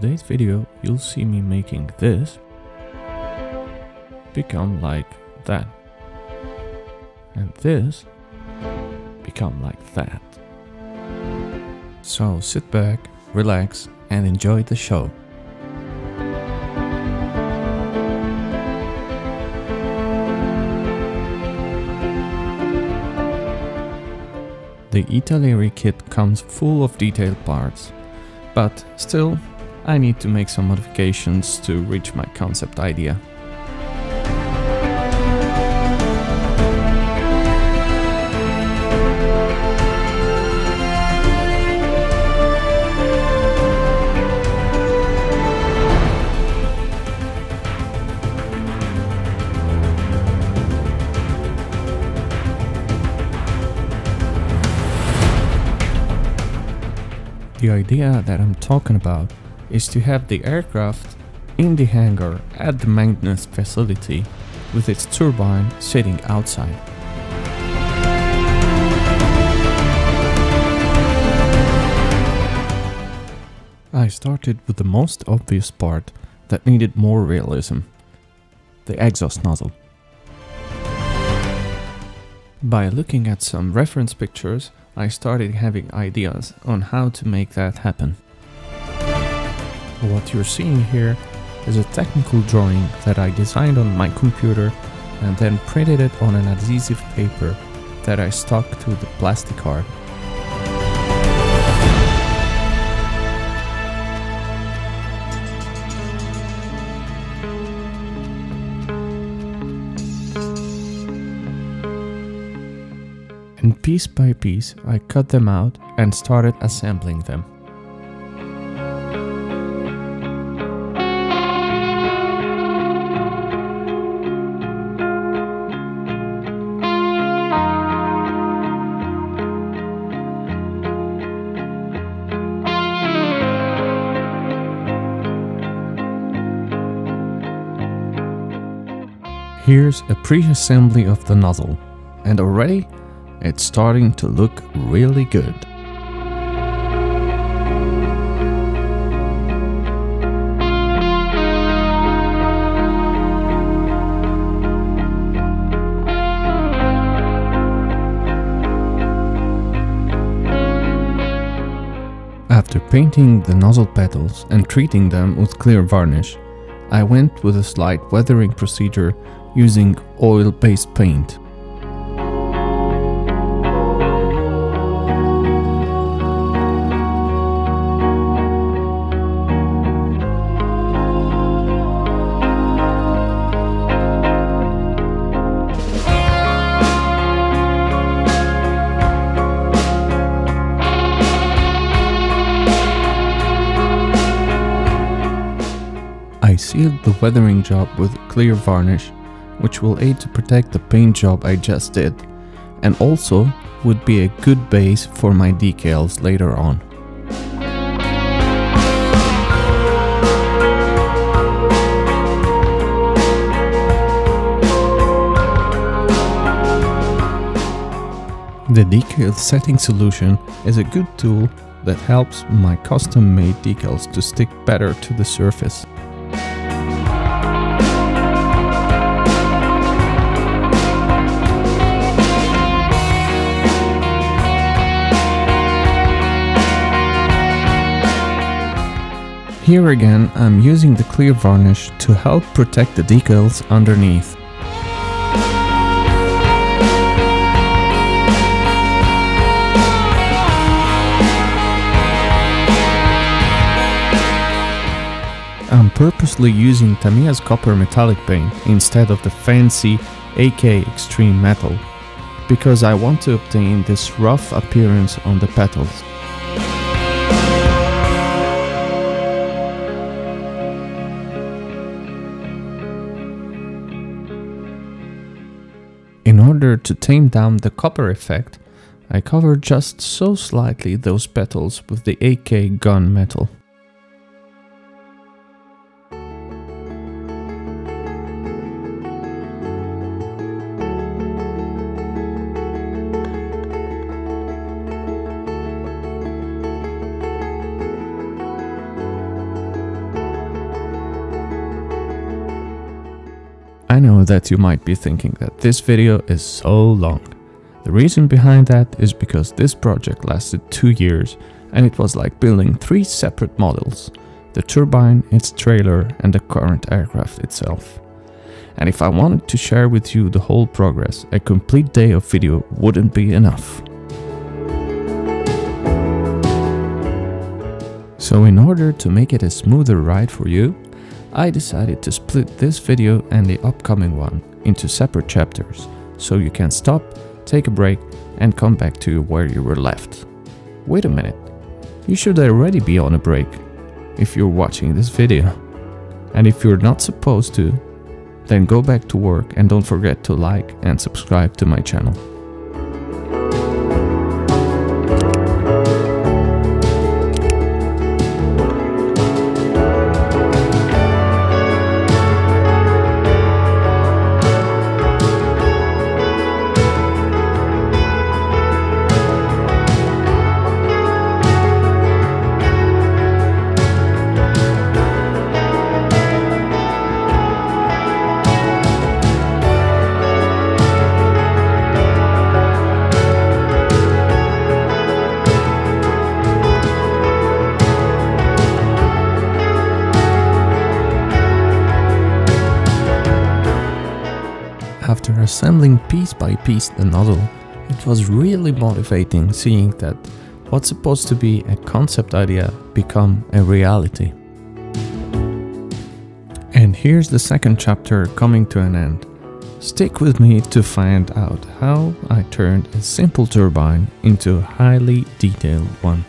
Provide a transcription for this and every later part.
today's video, you'll see me making this become like that. And this become like that. So sit back, relax, and enjoy the show. The Italeri kit comes full of detailed parts, but still, I need to make some modifications to reach my concept idea. The idea that I'm talking about is to have the aircraft in the hangar at the maintenance facility with its turbine sitting outside. I started with the most obvious part that needed more realism, the exhaust nozzle. By looking at some reference pictures, I started having ideas on how to make that happen. What you're seeing here is a technical drawing that I designed on my computer and then printed it on an adhesive paper that I stuck to the plastic card. and piece by piece I cut them out and started assembling them. Here's a pre-assembly of the nozzle, and already it's starting to look really good. After painting the nozzle petals and treating them with clear varnish, I went with a slight weathering procedure using oil-based paint. I sealed the weathering job with clear varnish, which will aid to protect the paint job I just did, and also would be a good base for my decals later on. The decal setting solution is a good tool that helps my custom made decals to stick better to the surface. Here again, I'm using the clear varnish to help protect the decals underneath. I'm purposely using Tamiya's copper metallic paint instead of the fancy AK Extreme metal, because I want to obtain this rough appearance on the petals. To tame down the copper effect, I cover just so slightly those petals with the AK gun that you might be thinking that this video is so long. The reason behind that is because this project lasted two years and it was like building three separate models. The turbine, its trailer and the current aircraft itself. And if I wanted to share with you the whole progress, a complete day of video wouldn't be enough. So in order to make it a smoother ride for you, I decided to split this video and the upcoming one into separate chapters, so you can stop, take a break and come back to where you were left. Wait a minute, you should already be on a break if you're watching this video. And if you're not supposed to, then go back to work and don't forget to like and subscribe to my channel. Piece the nozzle, it was really motivating seeing that what's supposed to be a concept idea become a reality. And here's the second chapter coming to an end. Stick with me to find out how I turned a simple turbine into a highly detailed one.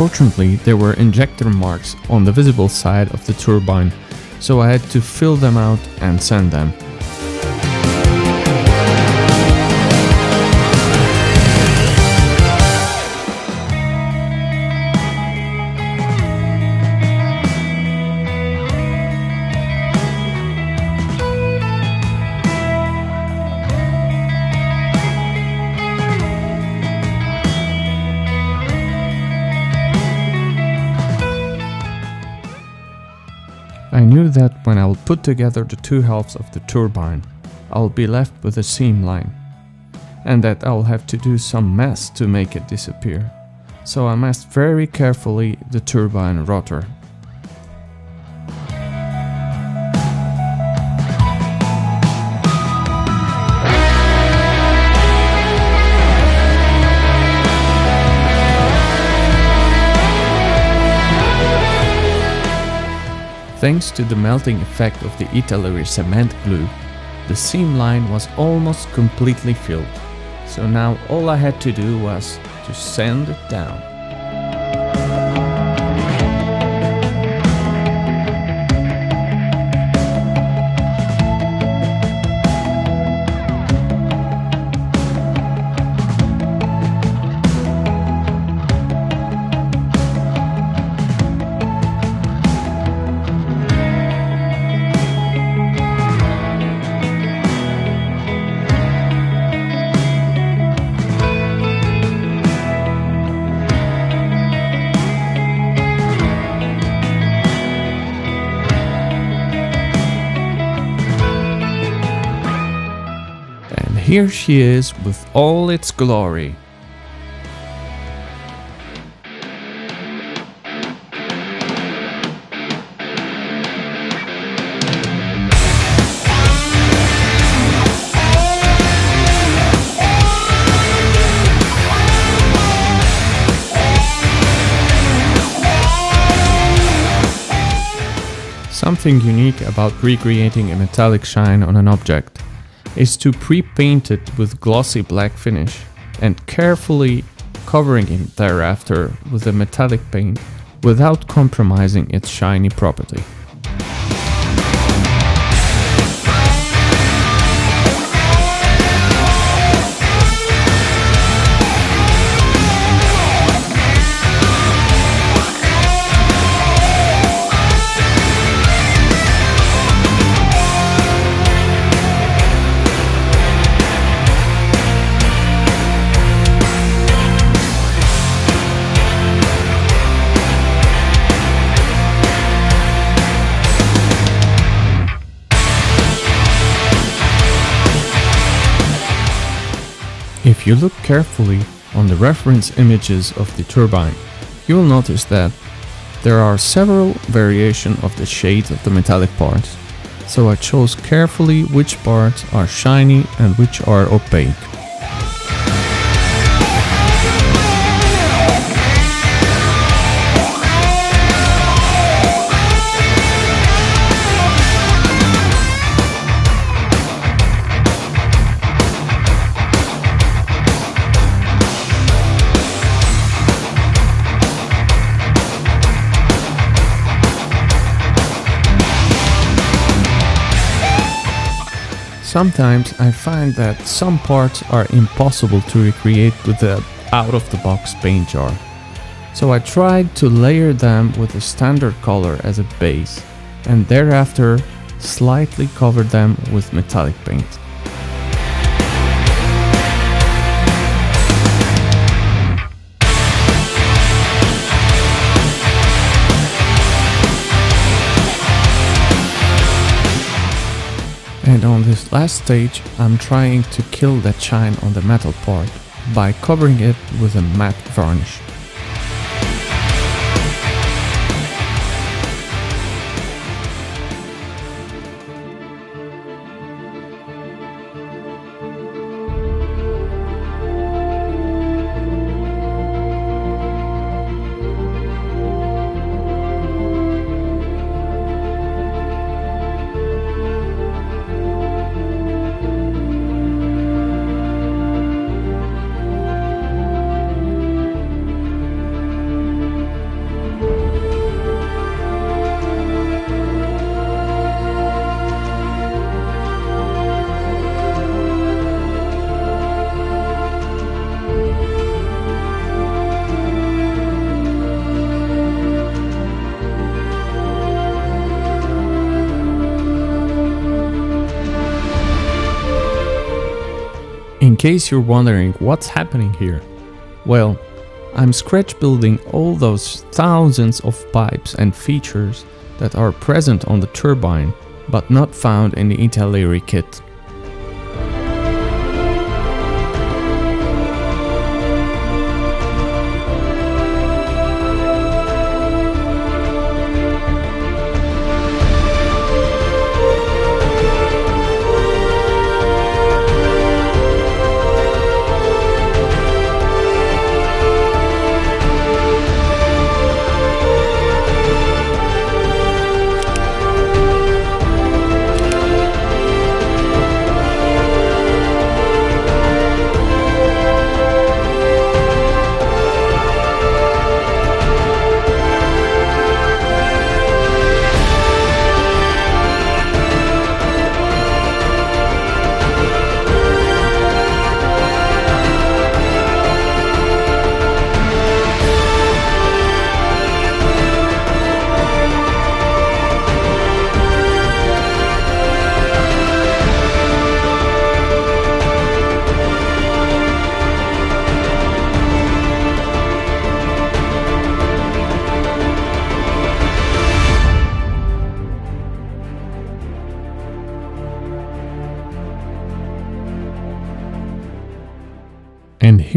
Unfortunately, there were injector marks on the visible side of the turbine, so I had to fill them out and sand them. I knew that when I will put together the two halves of the turbine, I'll be left with a seam line, and that I'll have to do some mess to make it disappear. So I masked very carefully the turbine rotor. Thanks to the melting effect of the Italy cement glue, the seam line was almost completely filled. So now all I had to do was to sand it down. Here she is with all its glory. Something unique about recreating a metallic shine on an object is to pre-paint it with glossy black finish and carefully covering it thereafter with a metallic paint without compromising its shiny property. You look carefully on the reference images of the turbine, you will notice that there are several variations of the shades of the metallic parts, so I chose carefully which parts are shiny and which are opaque. Sometimes I find that some parts are impossible to recreate with the out-of-the-box paint jar. So I tried to layer them with a standard color as a base and thereafter slightly cover them with metallic paint. And on this last stage, I'm trying to kill that shine on the metal part by covering it with a matte varnish. Case you're wondering what's happening here, well, I'm scratch building all those thousands of pipes and features that are present on the turbine but not found in the Italeri kit.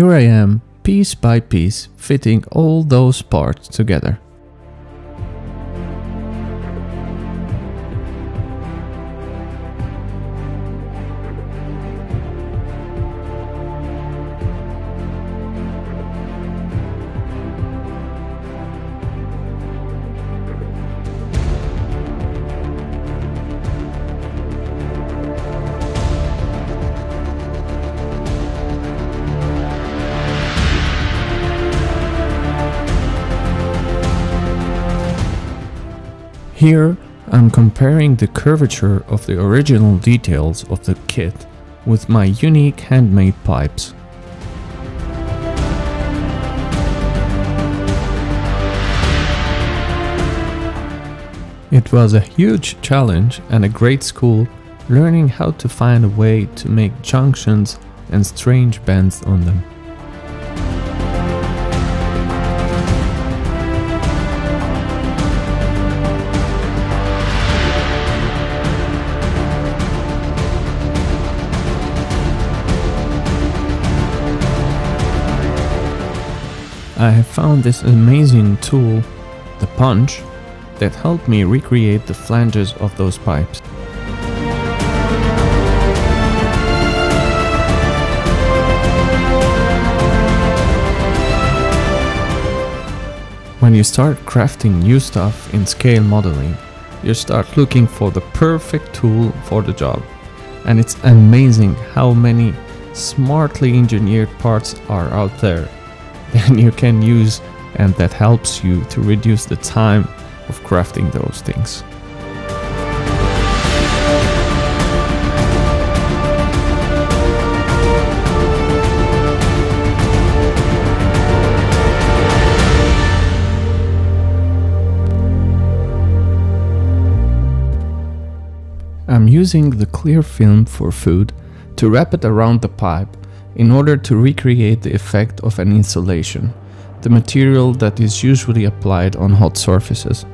Here I am, piece by piece, fitting all those parts together. Here, I'm comparing the curvature of the original details of the kit with my unique handmade pipes. It was a huge challenge and a great school learning how to find a way to make junctions and strange bends on them. I have found this amazing tool, the punch, that helped me recreate the flanges of those pipes. When you start crafting new stuff in scale modeling, you start looking for the perfect tool for the job. And it's amazing how many smartly engineered parts are out there then you can use and that helps you to reduce the time of crafting those things. I'm using the clear film for food to wrap it around the pipe in order to recreate the effect of an insulation, the material that is usually applied on hot surfaces.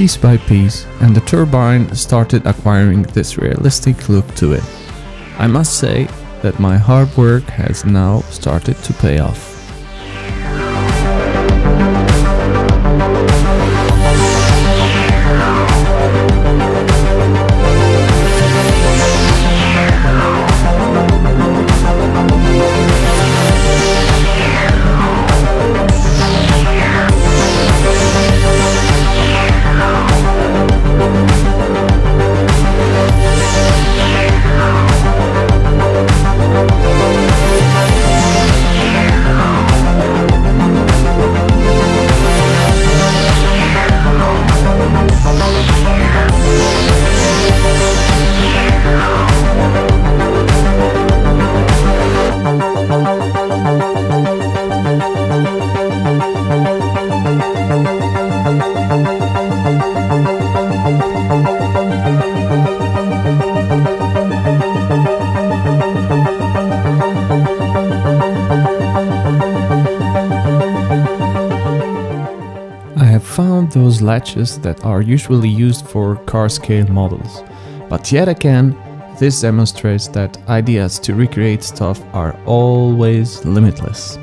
Piece by piece, and the turbine started acquiring this realistic look to it. I must say that my hard work has now started to pay off. Latches that are usually used for car scale models. But yet again, this demonstrates that ideas to recreate stuff are always limitless.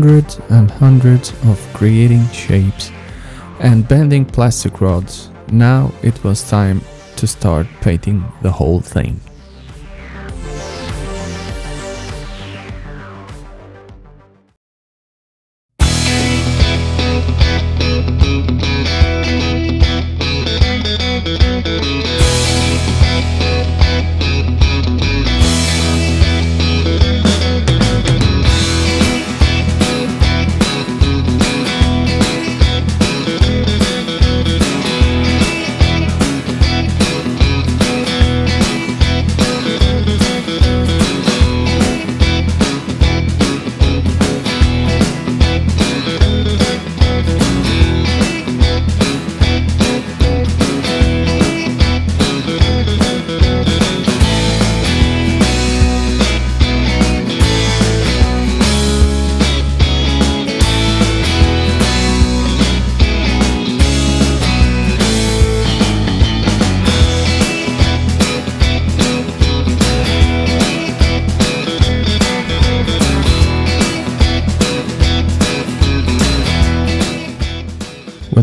Hundreds and hundreds of creating shapes and bending plastic rods, now it was time to start painting the whole thing.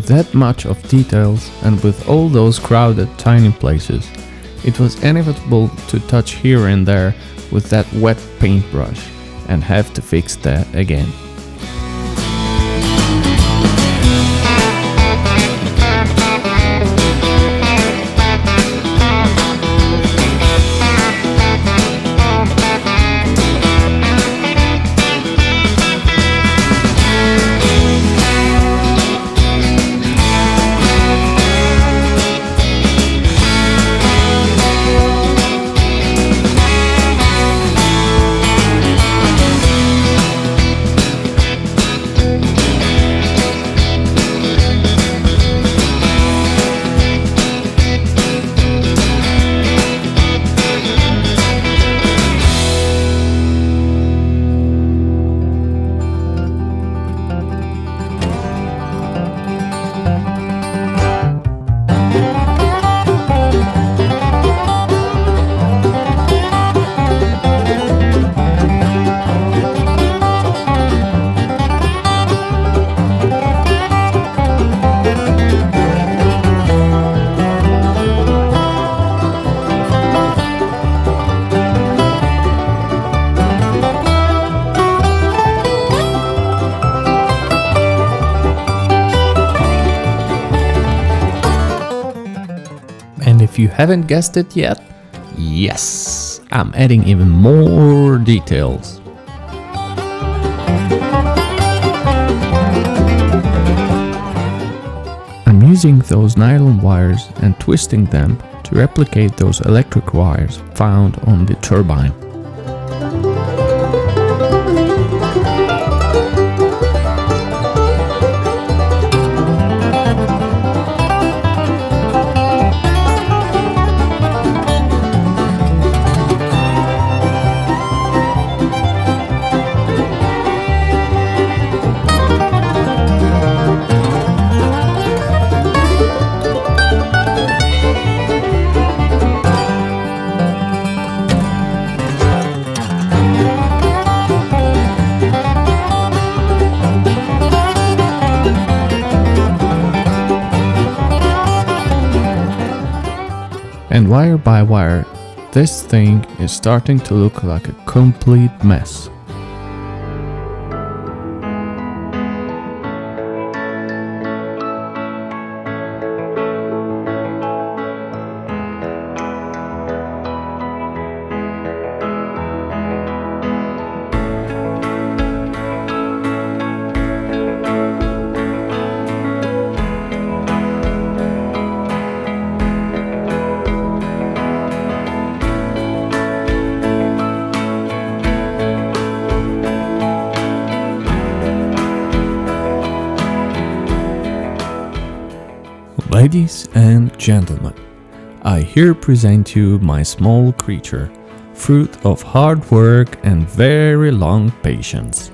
That much of details and with all those crowded tiny places, it was inevitable to touch here and there with that wet paintbrush and have to fix that again. Haven't guessed it yet, yes, I'm adding even more details. I'm using those nylon wires and twisting them to replicate those electric wires found on the turbine. Wire by wire, this thing is starting to look like a complete mess. And gentlemen, I here present you my small creature, fruit of hard work and very long patience.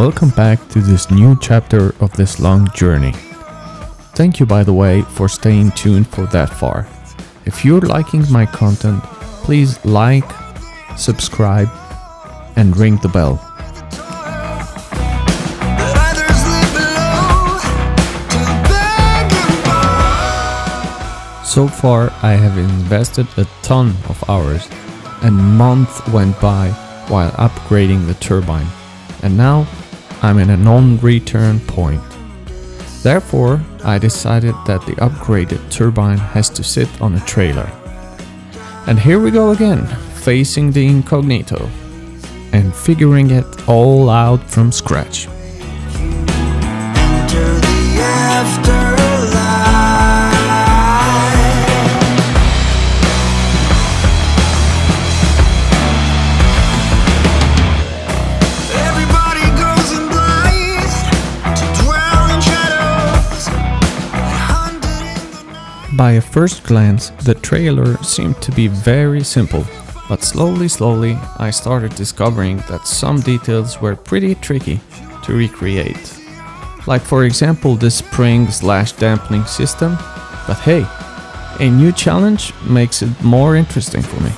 Welcome back to this new chapter of this long journey. Thank you, by the way, for staying tuned for that far. If you're liking my content, please like, subscribe, and ring the bell. So far, I have invested a ton of hours, and months went by while upgrading the turbine, and now I'm in a non-return point. Therefore, I decided that the upgraded turbine has to sit on a trailer. And here we go again, facing the incognito and figuring it all out from scratch. By a first glance, the trailer seemed to be very simple, but slowly, slowly, I started discovering that some details were pretty tricky to recreate. Like, for example, the spring slash dampening system, but hey, a new challenge makes it more interesting for me.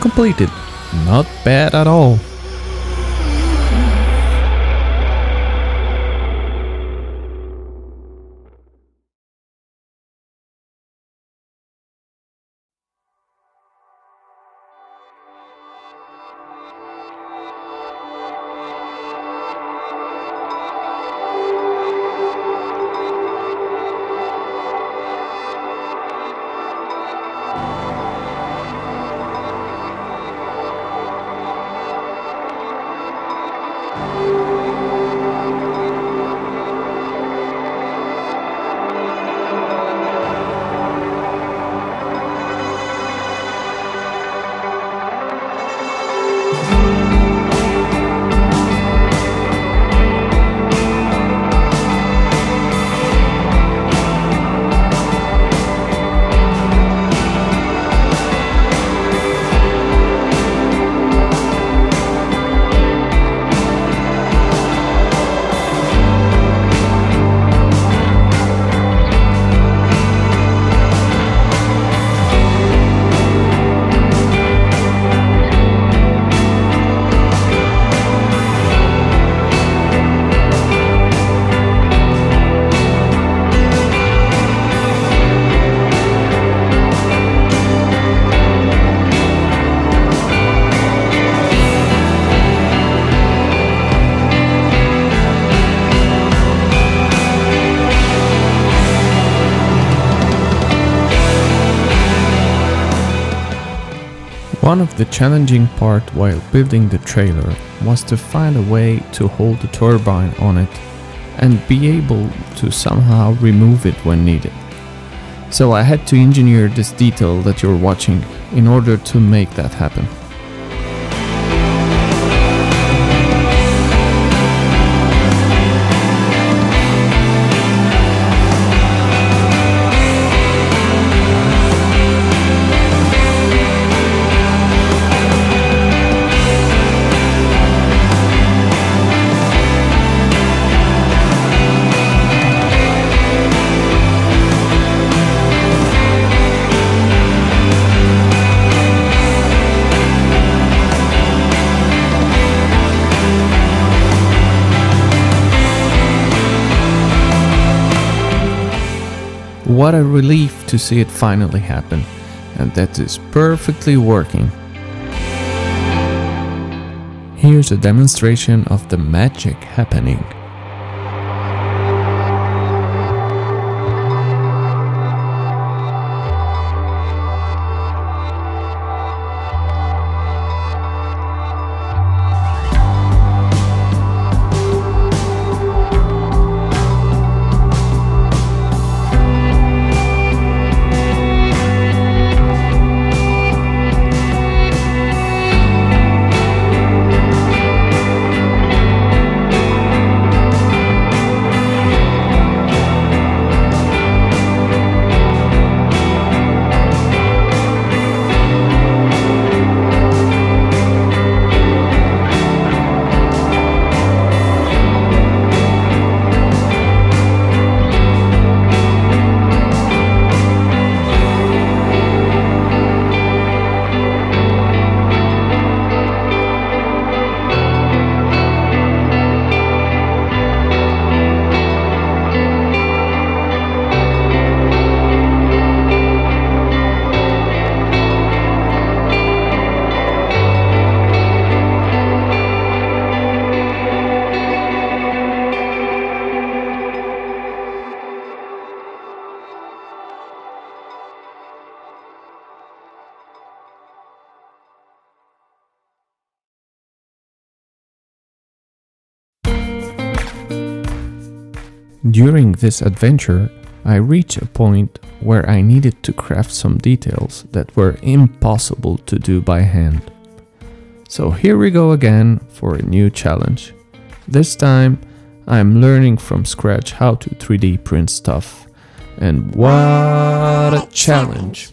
Completed! Not bad at all. One of the challenging part while building the trailer was to find a way to hold the turbine on it and be able to somehow remove it when needed. So I had to engineer this detail that you're watching in order to make that happen. What a relief to see it finally happen, and that is perfectly working. Here's a demonstration of the magic happening. During this adventure, I reached a point where I needed to craft some details that were impossible to do by hand. So here we go again for a new challenge. This time, I'm learning from scratch how to 3D print stuff. And what a challenge!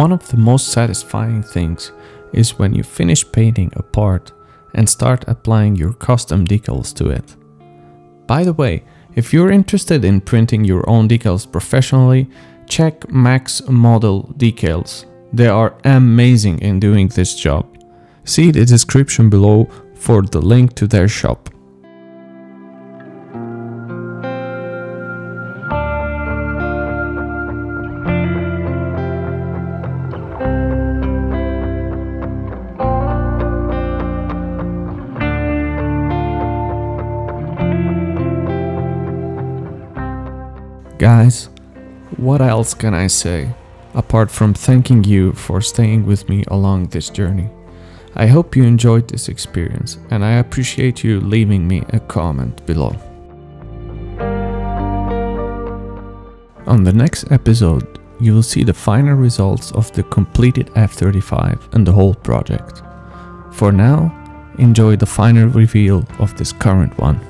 One of the most satisfying things is when you finish painting a part and start applying your custom decals to it. By the way, if you're interested in printing your own decals professionally, check Max Model Decals. They are amazing in doing this job. See the description below for the link to their shop. Guys, what else can I say apart from thanking you for staying with me along this journey? I hope you enjoyed this experience and I appreciate you leaving me a comment below. On the next episode, you will see the final results of the completed F-35 and the whole project. For now, enjoy the final reveal of this current one.